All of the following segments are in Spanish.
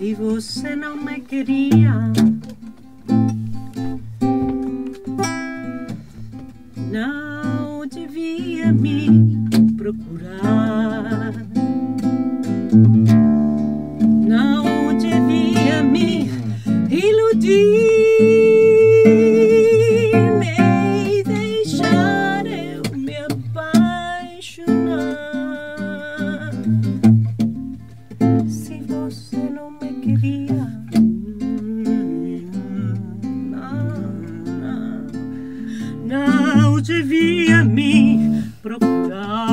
Se você não me queria, não devia me procurar. Não devia me devia me procurar.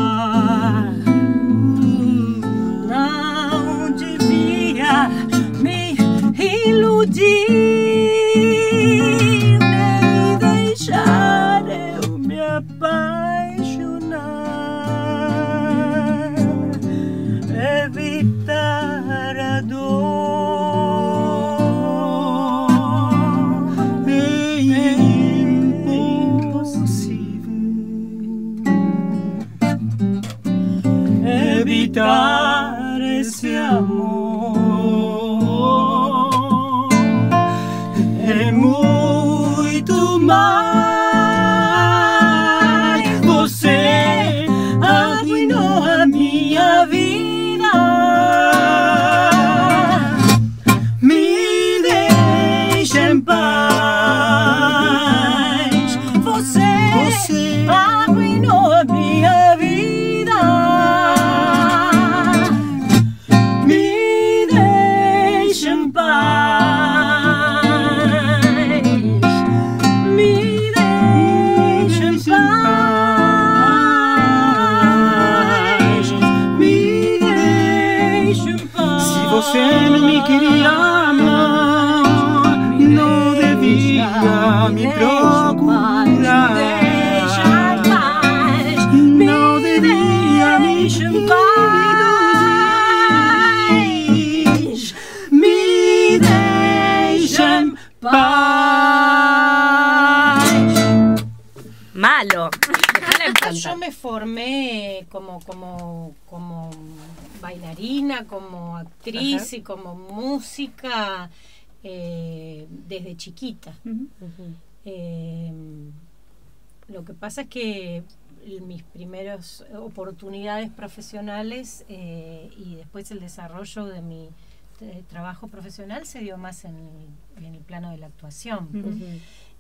smile. Formé como, como, como bailarina, como actriz Ajá. y como música eh, desde chiquita. Eh, lo que pasa es que mis primeras oportunidades profesionales eh, y después el desarrollo de mi trabajo profesional se dio más en el, en el plano de la actuación.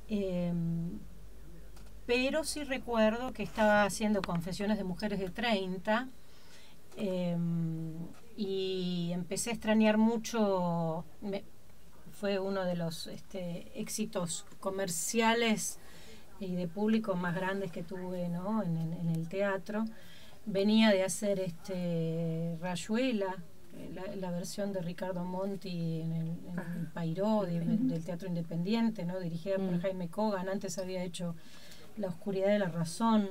Eh, pero sí recuerdo que estaba haciendo confesiones de mujeres de 30 eh, y empecé a extrañar mucho, me- fue uno de los este, éxitos comerciales y de público más grandes que tuve ¿no? en, en- en el teatro. Venía de hacer este Rayuela, la, la versión de Ricardo Monti en el, en el Pairó, de- del Teatro Independiente, ¿no? dirigida por Jaime Kogan. Antes había hecho La Oscuridad de la Razón,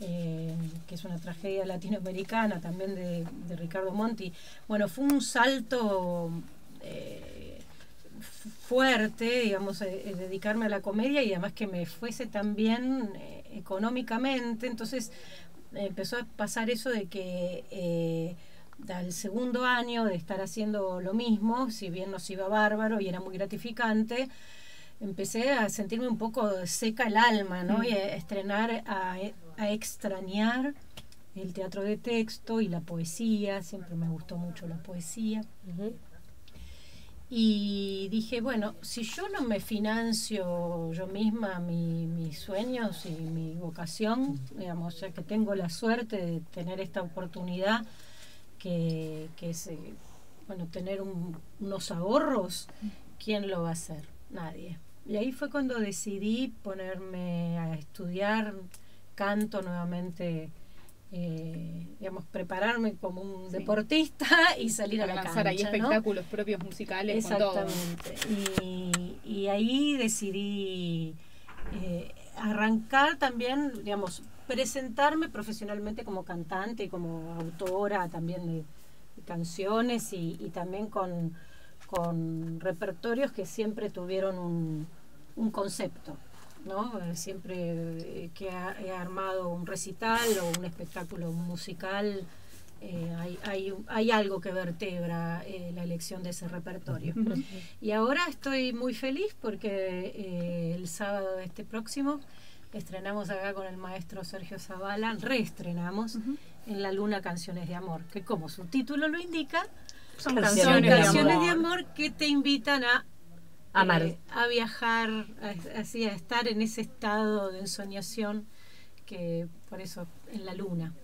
eh, que es una tragedia latinoamericana también de, de Ricardo Monti. Bueno, fue un salto eh, fu- fuerte, digamos, eh, dedicarme a la comedia y además que me fuese eh, económicamente. Entonces empezó a pasar eso de que al segundo año de estar haciendo lo mismo, si bien nos iba bárbaro y era muy gratificante, empecé a sentirme un poco seca el alma, ¿no? Y a estrenar, a, a extrañar el teatro de texto y la poesía, siempre me gustó mucho la poesía. Y dije, bueno, si yo no me financio yo misma mi- mis sueños y mi vocación, digamos, ya que tengo la suerte de tener esta oportunidad, que, que es, eh, bueno, tener un- unos ahorros, ¿quién lo va a hacer? Nadie. Y ahí fue cuando decidí ponerme a estudiar canto nuevamente, eh, digamos, prepararme como un deportista y salir a la lanzar ahí cancha, ¿no? espectáculos propios musicales con. Exactamente. Y, y ahí decidí eh, arrancar también, digamos, presentarme profesionalmente como cantante y como autora también de, de canciones y, y también con, con repertorios que siempre tuvieron un, un concepto. ¿no? Eh, Siempre eh, que ha- he armado un recital o un espectáculo musical, eh, hay, hay, hay, algo que vertebra eh, la elección de ese repertorio. y ahora estoy muy feliz porque eh, el sábado de este próximo estrenamos acá con el maestro Sergio Zavala, reestrenamos en La Luna Canciones de Amor, que como su título lo indica, son canciones, de, amor. que te invitan a Amar. a viajar, así a estar en ese estado de ensoñación que por eso en la luna.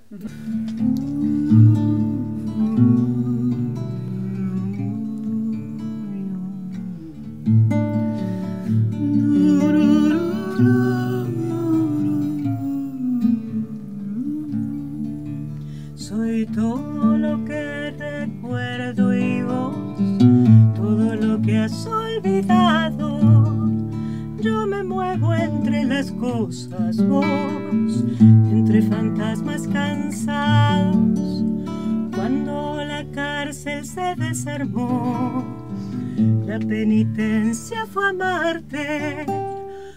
Entre fantasmas cansados. Cuando la cárcel se desarmó, la penitencia fue amarte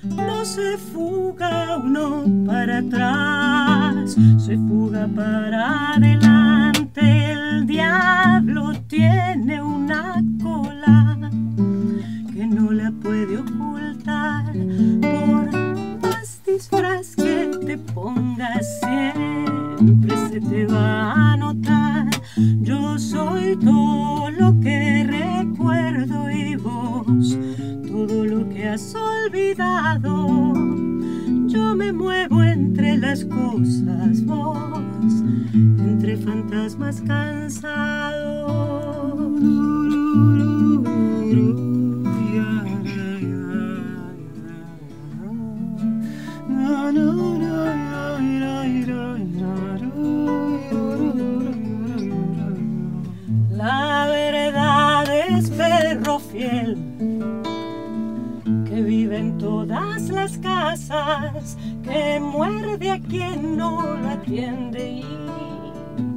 no se fuga uno para atrás, se fuga para adelante. El diablo tiene una cola se va a notar. Yo soy todo lo que recuerdo y vos todo lo que has olvidado. Yo me muevo entre las cosas, vos, entre fantasmas cansados. Que vive en todas las casas, que muerde a quien no lo atiende y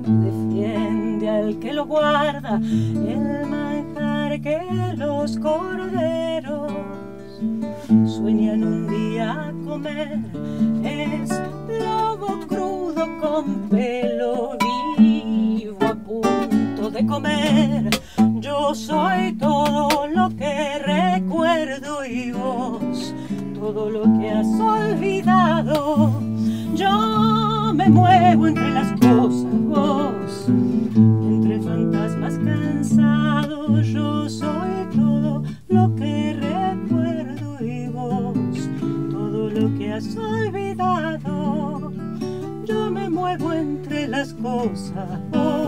defiende al que lo guarda, el manjar que los corderos sueñan un día comer, es lobo crudo con pelo vivo a punto de comer. Yo soy y vos todo lo que has olvidado. Yo me muevo entre las cosas, vos, entre fantasmas cansados. Yo soy todo lo que recuerdo y vos todo lo que has olvidado. Yo me muevo entre las cosas, vos,